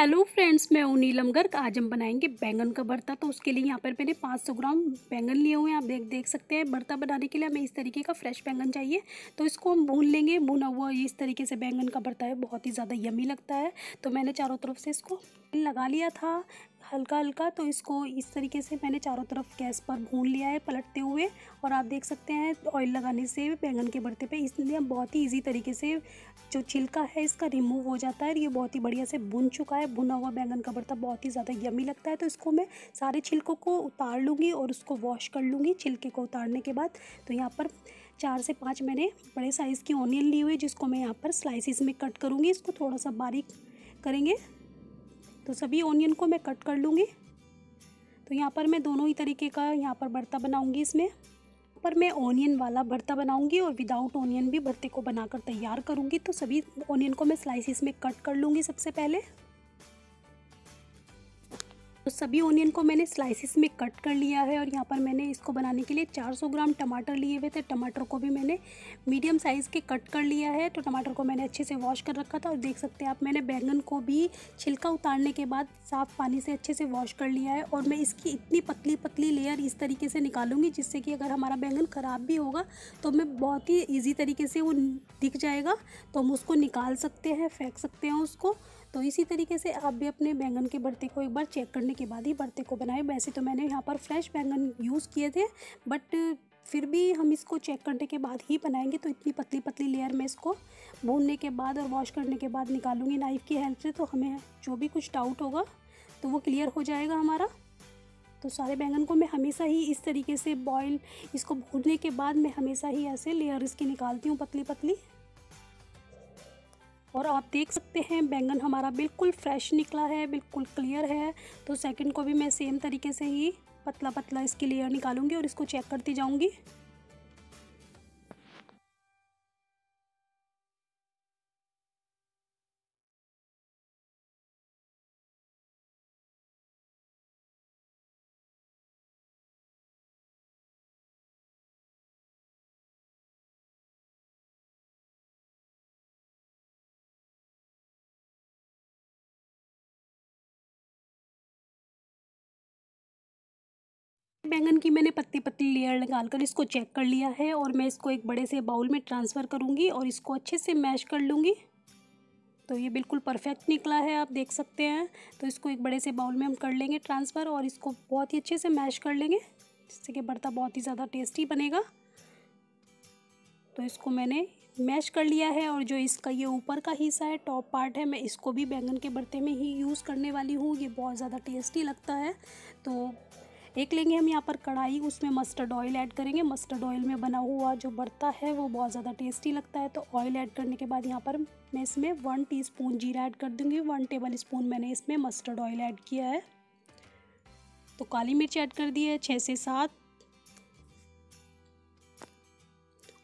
Hello friends, मैं हूँ नीलम गर्ग आज हम बनाएँगे बैंगन का भरता। तो उसके लिए यहाँ पर मैंने 500 ग्राम बैंगन लिए हुए हैं। आप देख देख सकते हैं, भरता बनाने के लिए हमें इस तरीके का फ्रेश बैंगन चाहिए। तो इसको हम भून लेंगे, भुना हुआ इस तरीके से बैंगन का भरता है। बहुत ही ज़्यादा यमी लगता है। तो मैंने चारों तरफ़ से इसको लगा लिया था। हल्का हल्का तो इसको इस तरीके से मैंने चारों तरफ़ गैस पर भून लिया है पलटते हुए और आप देख सकते हैं ऑयल लगाने से बैंगन के भरते पे। इसलिए बहुत ही इजी तरीके से जो छिलका है इसका रिमूव हो जाता है ये बहुत ही बढ़िया से भुन चुका है। भुना हुआ बैंगन का भरता बहुत ही ज़्यादा यमी लगता है। तो इसको मैं सारे छिलकों को उतार लूँगी और उसको वॉश कर लूँगी छिलके को उतारने के बाद। तो यहाँ पर चार से पाँच मैंने बड़े साइज़ की ऑनियन ली हुई जिसको मैं यहाँ पर स्लाइसिस में कट करूँगी। इसको थोड़ा सा बारीक करेंगे। तो सभी ओनियन को मैं कट कर लूँगी। तो यहाँ पर मैं दोनों ही तरीके का यहाँ पर भरता बनाऊँगी इसमें। पर मैं ओनियन वाला भरता बनाऊँगी और विदाउट ओनियन भी भरते को बनाकर तैयार करूँगी। तो सभी ओनियन को मैं स्लाइसिस में कट कर लूँगी सबसे पहले। तो सभी ओनियन को मैंने स्लाइसिस में कट कर लिया है और यहाँ पर मैंने इसको बनाने के लिए 400 ग्राम टमाटर लिए हुए थे। टमाटर को भी मैंने मीडियम साइज़ के कट कर लिया है। तो टमाटर को मैंने अच्छे से वॉश कर रखा था और देख सकते हैं आप, मैंने बैंगन को भी छिलका उतारने के बाद साफ़ पानी से अच्छे से वॉश कर लिया है और मैं इसकी इतनी पतली पतली लेयर इस तरीके से निकालूँगी जिससे कि अगर हमारा बैंगन ख़राब भी होगा तो मैं बहुत ही ईजी तरीके से वो दिख जाएगा। तो हम उसको निकाल सकते हैं, फेंक सकते हैं उसको तो इसी तरीके से आप भी अपने बैंगन के भरते को एक बार चेक करने के बाद ही भरते को बनाए। वैसे तो मैंने यहाँ पर फ्रेश बैंगन यूज़ किए थे, बट फिर भी हम इसको चेक करने के बाद ही बनाएँगे। तो इतनी पतली पतली लेयर में इसको भूनने के बाद और वॉश करने के बाद निकालूँगी नाइफ़ की हेल्प से। तो हमें जो भी कुछ डाउट होगा तो वो क्लियर हो जाएगा हमारा। तो सारे बैंगन को मैं हमेशा ही इस तरीके से बॉईल इसको भूनने के बाद मैं हमेशा ही ऐसे लेयर इसकी निकालती हूँ पतली पतली और आप देख सकते हैं, बैंगन हमारा बिल्कुल फ्रेश निकला है, बिल्कुल क्लियर है। तो सेकंड को भी मैं सेम तरीके से ही पतला पतला इसकी लेयर निकालूँगी और इसको चेक करती जाऊँगी। बैंगन की मैंने पत्ती पत्ती लेयर निकाल कर इसको चेक कर लिया है और मैं इसको एक बड़े से बाउल में ट्रांसफ़र करूँगी और इसको अच्छे से मैश कर लूँगी। तो ये बिल्कुल परफेक्ट निकला है, आप देख सकते हैं। तो इसको एक बड़े से बाउल में हम कर लेंगे ट्रांसफ़र और इसको बहुत ही अच्छे से मैश कर लेंगे, जिससे कि बर्ता बहुत ही ज़्यादा टेस्टी बनेगा। तो इसको मैंने मैश कर लिया है और जो इसका ये ऊपर का हिस्सा है टॉप पार्ट है, मैं इसको भी बैंगन के बर्ते में ही यूज़ करने वाली हूँ। ये बहुत ज़्यादा टेस्टी लगता है। तो एक लेंगे हम यहाँ पर कढ़ाई, उसमें मस्टर्ड ऑयल ऐड करेंगे। मस्टर्ड ऑयल में बना हुआ जो बर्ता है, वो बहुत ज़्यादा टेस्टी लगता है। तो ऑयल ऐड करने के बाद यहाँ पर मैं इसमें वन टीस्पून जीरा ऐड कर दूँगी। वन टेबल स्पून मैंने इसमें मस्टर्ड ऑयल ऐड किया है। तो काली मिर्च ऐड कर दी है छः से सात।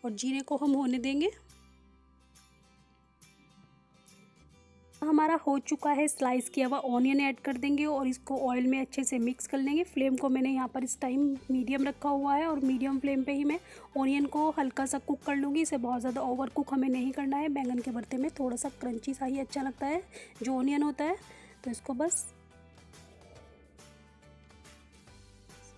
और जीरे को हम होने देंगे। हमारा हो चुका है स्लाइस किया हुआ ऑनियन ऐड कर देंगे और इसको ऑयल में अच्छे से मिक्स कर लेंगे। फ्लेम को मैंने यहाँ पर इस टाइम मीडियम रखा हुआ है और मीडियम फ्लेम पे ही मैं ऑनियन को हल्का सा कुक कर लूँगी। इसे बहुत ज़्यादा ओवर कुक हमें नहीं करना है। बैंगन के भरते में थोड़ा सा क्रंची सा ही अच्छा लगता है, जो ऑनियन होता है। तो इसको बस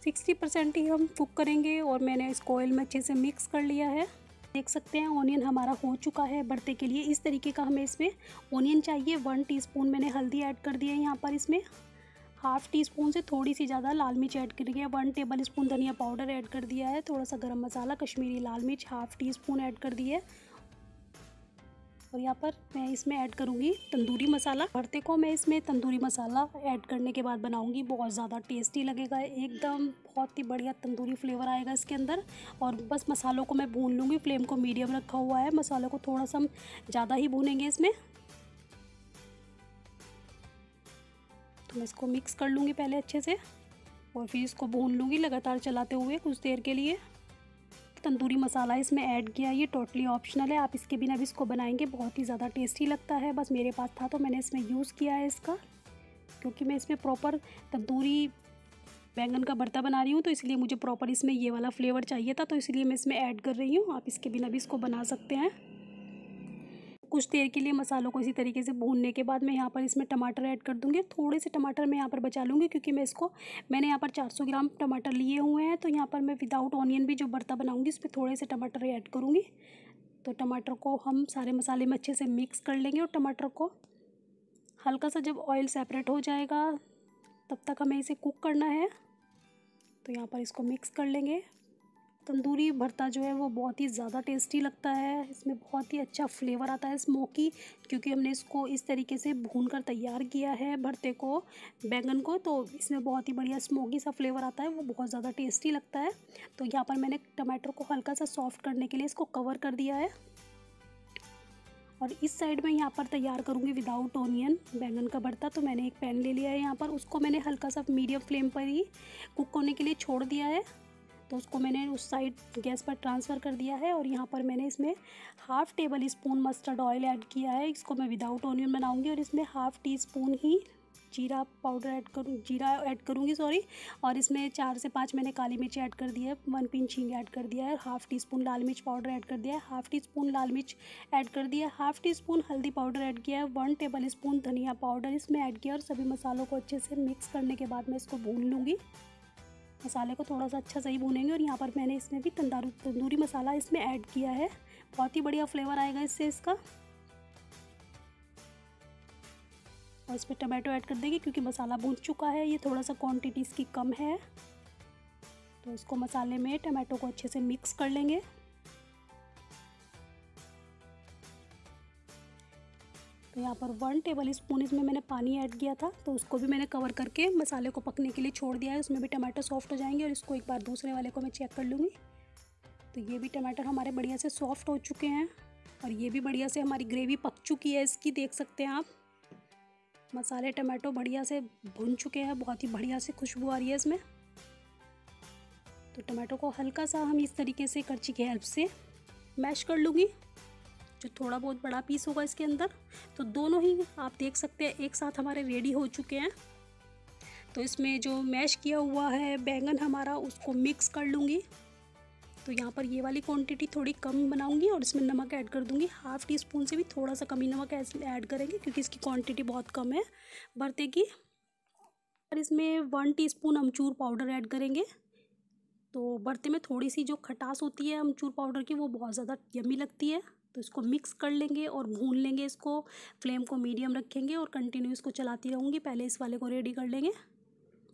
सिक्सटी परसेंट ही हम कुक करेंगे और मैंने इसको ऑयल में अच्छे से मिक्स कर लिया है। देख सकते हैं ऑनियन हमारा हो चुका है भरते के लिए। इस तरीके का हमें इसमें ऑनियन चाहिए। वन टीस्पून मैंने हल्दी ऐड कर दिया है यहाँ पर इसमें। हाफ़ टी स्पून से थोड़ी सी ज़्यादा लाल मिर्च ऐड कर दिया वन टेबल स्पून धनिया पाउडर ऐड कर दिया है। थोड़ा सा गरम मसाला, कश्मीरी लाल मिर्च हाफ़ टी स्पून ऐड कर दिए और यहाँ पर मैं इसमें ऐड करूँगी तंदूरी मसाला। भरते को मैं इसमें तंदूरी मसाला ऐड करने के बाद बनाऊँगी। बहुत ज़्यादा टेस्टी लगेगा, एकदम बहुत ही बढ़िया तंदूरी फ्लेवर आएगा इसके अंदर। और बस मसालों को मैं भून लूँगी फ्लेम को मीडियम रखा हुआ है। मसालों को थोड़ा सा हम ज़्यादा ही भूनेंगे इसमें। तो मैं इसको मिक्स कर लूँगी पहले अच्छे से। और फिर इसको भून लूँगी लगातार चलाते हुए कुछ देर के लिए। तंदूरी मसाला इसमें ऐड किया, ये टोटली ऑप्शनल है। आप इसके बिना भी इसको बनाएँगे, बहुत ही ज़्यादा टेस्टी लगता है। बस मेरे पास था तो मैंने इसमें यूज़ किया है इसका, क्योंकि मैं इसमें प्रॉपर तंदूरी बैंगन का भरता बना रही हूँ तो इसलिए मुझे प्रॉपर इसमें ये वाला फ्लेवर चाहिए था तो इसलिए मैं इसमें ऐड कर रही हूँ। आप इसके बिना भी इसको बना सकते हैं। कुछ देर के लिए मसालों को इसी तरीके से भूनने के बाद मैं यहाँ पर इसमें टमाटर ऐड कर दूँगी। थोड़े से टमाटर मैं यहाँ पर बचा लूँगी क्योंकि मैं इसको, मैंने यहाँ पर 400 ग्राम टमाटर लिए हुए हैं तो यहाँ पर मैं विदाउट ऑनियन भी जो बर्ता बनाऊँगी उस पर थोड़े से टमाटर ऐड करूँगी। तो टमाटर को हम सारे मसाले में अच्छे से मिक्स कर लेंगे और टमाटर को हल्का सा जब ऑयल सेपरेट हो जाएगा, तब तक हमें इसे कुक करना है। तो यहाँ पर इसको मिक्स कर लेंगे। तंदूरी भरता जो है वो बहुत ही ज़्यादा टेस्टी लगता है। इसमें बहुत ही अच्छा फ्लेवर आता है स्मोकी, क्योंकि हमने इसको इस तरीके से भून कर तैयार किया है भरते को, बैंगन को तो इसमें बहुत ही बढ़िया स्मोकी सा फ्लेवर आता है, वो बहुत ज़्यादा टेस्टी लगता है। तो यहाँ पर मैंने टमाटर को हल्का सा सॉफ्ट करने के लिए इसको कवर कर दिया है। और इस साइड में यहाँ पर तैयार करूँगी विदाउट ऑनियन बैंगन का भरता तो मैंने एक पैन ले लिया है यहाँ पर, उसको मैंने हल्का सा मीडियम फ्लेम पर ही कुक होने के लिए छोड़ दिया है। तो उसको मैंने उस साइड गैस पर ट्रांसफ़र कर दिया है और यहाँ पर मैंने इसमें half tablespoon mustard oil add किया है। इसको मैं विदाउट ऑनियन बनाऊँगी और इसमें हाफ़ टी स्पून ही जीरा पाउडर ऐड करूँ, जीरा ऐड करूँगी, सॉरी। और इसमें चार से पाँच मैंने काली मिर्च ऐड कर दिया है, वन पिंच हींग ऐड कर दिया है हाफ़ टी स्पून लाल मिर्च पाउडर ऐड कर दिया है, हाफ़ टी स्पून लाल मिर्च ऐड कर दिया है, हाफ़ टी स्पून हल्दी पाउडर ऐड किया है, वन टेबल स्पून धनिया पाउडर इसमें ऐड किया और सभी मसालों को अच्छे से मिक्स करने के बाद मैं इसको भून लूँगी। मसाले को थोड़ा सा अच्छा सही भूनेंगे और यहाँ पर मैंने इसमें भी तंदारू, तंदूरी मसाला इसमें ऐड किया है। बहुत ही बढ़िया फ्लेवर आएगा इससे इसका। और इसमें टमाटो ऐड कर देंगे क्योंकि मसाला भून चुका है, ये थोड़ा सा क्वान्टिटी इसकी कम है। तो इसको मसाले में टमाटो को अच्छे से मिक्स कर लेंगे। तो यहाँ पर वन टेबल स्पून इसमें मैंने पानी ऐड किया था तो उसको भी मैंने कवर करके मसाले को पकने के लिए छोड़ दिया है। उसमें भी टमाटर सॉफ्ट हो जाएँगे और इसको एक बार दूसरे वाले को मैं चेक कर लूँगी। तो ये भी टमाटर हमारे बढ़िया से सॉफ्ट हो चुके हैं और ये भी बढ़िया से हमारी ग्रेवी पक चुकी है इसकी, देख सकते हैं आप। मसाले टमाटो बढ़िया से भुन चुके हैं, बहुत ही बढ़िया से खुशबू आ रही है इसमें। तो टमाटो को हल्का सा हम इस तरीके से करची की हेल्प से मैश कर लूँगी। जो थोड़ा बहुत बड़ा पीस होगा इसके अंदर तो दोनों ही आप देख सकते हैं, एक साथ हमारे रेडी हो चुके हैं। तो इसमें जो मैश किया हुआ है, बैंगन हमारा, उसको मिक्स कर लूँगी। तो यहाँ पर ये वाली क्वांटिटी थोड़ी कम बनाऊँगी और इसमें नमक ऐड कर दूँगी। हाफ़ टी स्पून से भी थोड़ा सा कमी नमक ऐड करेंगे, क्योंकि इसकी क्वांटिटी बहुत कम है। भरते की। और इसमें वन टीस्पून अमचूर पाउडर ऐड करेंगे। तो बर्ते में थोड़ी सी जो खटास होती है अमचूर पाउडर की, वो बहुत ज़्यादा यमी लगती है। तो इसको मिक्स कर लेंगे और भून लेंगे इसको, फ्लेम को मीडियम रखेंगे और कंटिन्यू इसको चलाती रहूँगी। पहले इस वाले को रेडी कर लेंगे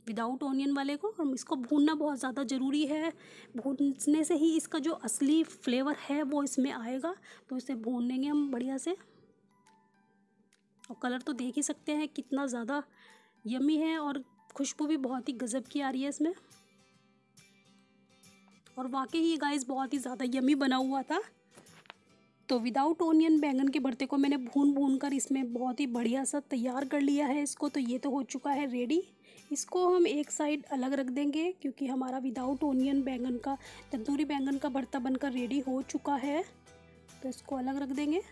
विदाउट ऑनियन वाले को। और इसको भूनना बहुत ज़्यादा ज़रूरी है। भूनने से ही इसका जो असली फ्लेवर है वो इसमें आएगा। तो इसे भून लेंगे हम बढ़िया से। और कलर तो देख ही सकते हैं कितना ज़्यादा यमी है और खुशबू भी बहुत ही गज़ब की आ रही है इसमें। और वाकई ही गाइस बहुत ही ज़्यादा यमी बना हुआ था। तो विदाउट ओनियन बैंगन के भरते को मैंने भून भून कर इसमें बहुत ही बढ़िया सा तैयार कर लिया है इसको। तो ये तो हो चुका है रेडी इसको हम एक साइड अलग रख देंगे क्योंकि हमारा विदाउट ओनियन बैंगन का, तंदूरी बैंगन का भरता बनकर रेडी हो चुका है। तो इसको अलग रख देंगे।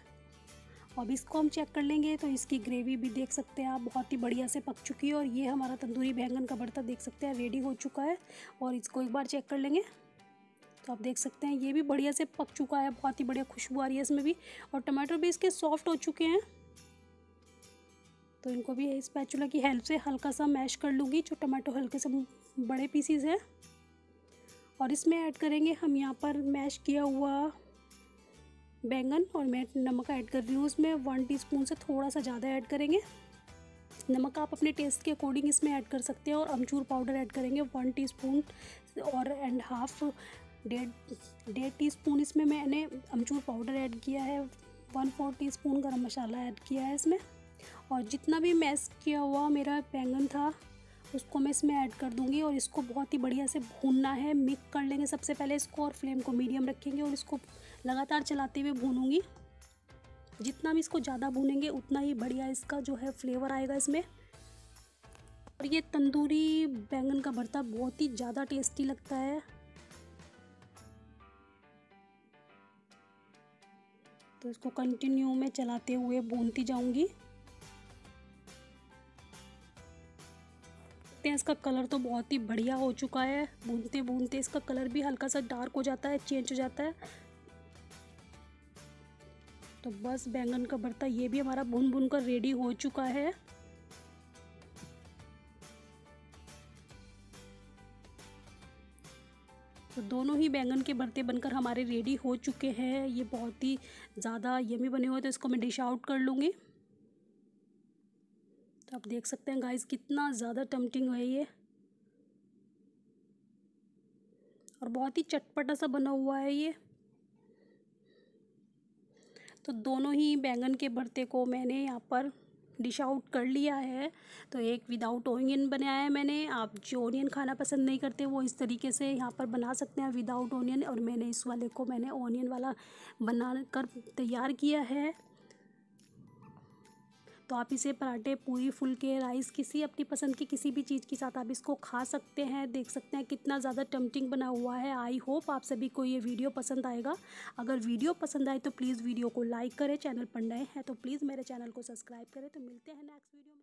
अब इसको हम चेक कर लेंगे तो इसकी ग्रेवी भी देख सकते हैं आप, बहुत ही बढ़िया से पक चुकी है और ये हमारा तंदूरी बैंगन का भरता देख सकते हैं रेडी हो चुका है। और इसको एक बार चेक कर लेंगे। तो आप देख सकते हैं, ये भी बढ़िया से पक चुका है, बहुत ही बढ़िया खुशबू आ रही है इसमें भी। और टमाटर भी इसके सॉफ्ट हो चुके हैं। तो इनको भी इस पैचुला की हेल्प से हल्का सा मैश कर लूँगी, जो टमाटो हल्के से बड़े पीसीज है। और इसमें ऐड करेंगे हम यहाँ पर मैश किया हुआ बैंगन, और मैं नमक ऐड कर रही हूँ उसमें वन टीस्पून से थोड़ा सा ज़्यादा ऐड करेंगे। नमक आप अपने टेस्ट के अकॉर्डिंग इसमें ऐड कर सकते हैं, और अमचूर पाउडर ऐड करेंगे वन टीस्पून और एंड हाफ़ डेढ़ डेढ़ टी स्पून इसमें मैंने अमचूर पाउडर ऐड किया है वन फोर टी स्पून गर्म मसाला ऐड किया है इसमें। और जितना भी मैश किया हुआ मेरा बैंगन था, उसको मैं इसमें ऐड कर दूँगी और इसको बहुत ही बढ़िया से भूनना है। मिक्स कर लेंगे सबसे पहले इसको और फ्लेम को मीडियम रखेंगे और इसको लगातार चलाते हुए भूनूँगी। जितना भी इसको ज़्यादा भूनेंगे, उतना ही बढ़िया इसका जो है फ्लेवर आएगा इसमें। और ये तंदूरी बैंगन का भरता बहुत ही ज़्यादा टेस्टी लगता है। तो इसको कंटिन्यू में चलाते हुए भूनती जाऊँगी। हैं, इसका कलर तो बहुत ही बढ़िया हो चुका है। भूनते भूनते इसका कलर भी हल्का सा डार्क हो जाता है चेंज हो जाता है। तो बस बैंगन का भरता ये भी हमारा भुन भुन कर रेडी हो चुका है। तो दोनों ही बैंगन के भरते बनकर हमारे रेडी हो चुके हैं। ये बहुत ही ज़्यादा यमी बने हुए तो इसको मैं डिश आउट कर लूँगी। तो आप देख सकते हैं गाइस कितना ज़्यादा टम्पटिंग है ये। और बहुत ही चटपटा सा बना हुआ है ये। तो दोनों ही बैंगन के भरते को मैंने यहाँ पर डिश आउट कर लिया है। तो एक विदाउट ओनियन बनाया है मैंने। आप जो ओनियन खाना पसंद नहीं करते वो इस तरीके से यहाँ पर बना सकते हैं विदाउट ओनियन और मैंने इस वाले को मैंने ओनियन वाला बना कर तैयार किया है। तो आप इसे पराठे, पूरी फुलके, राइस, किसी अपनी पसंद की किसी भी चीज़ के साथ आप इसको खा सकते हैं, देख सकते हैं कितना ज़्यादा टम्पटिंग बना हुआ है। आई होप आप सभी को ये वीडियो पसंद आएगा। अगर वीडियो पसंद आए तो प्लीज़ वीडियो को लाइक करें चैनल पर नए हैं तो प्लीज़ मेरे चैनल को सब्सक्राइब करें। तो मिलते हैं नेक्स्ट वीडियो में।